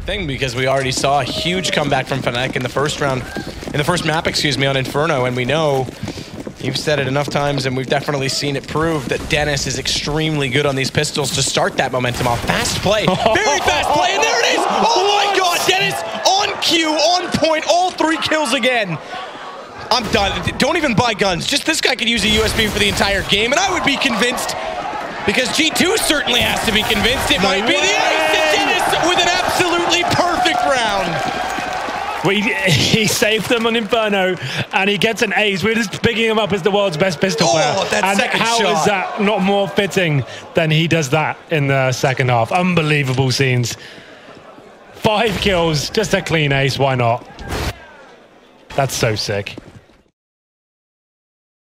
thing because we already saw a huge comeback from Fnatic in the first round, in the first map, excuse me, on Inferno, and we know You've said it enough times, and we've definitely seen it prove that Dennis is extremely good on these pistols to start that momentum off. Fast play, very fast play, and there it is! Oh my god, Dennis on cue, on point, all three kills again. I'm done. Don't even buy guns. Just this guy could use a USP for the entire game, and I would be convinced because G2 certainly has to be convinced it No might be the ace Dennis with an absolutely perfect round. We, he saved them on Inferno, and he gets an ace. We're just picking him up as the world's best pistol Oh, player. that and how shot. is that not more fitting than he does that in the second half? Unbelievable scenes. Five kills, just a clean ace. Why not? That's so sick.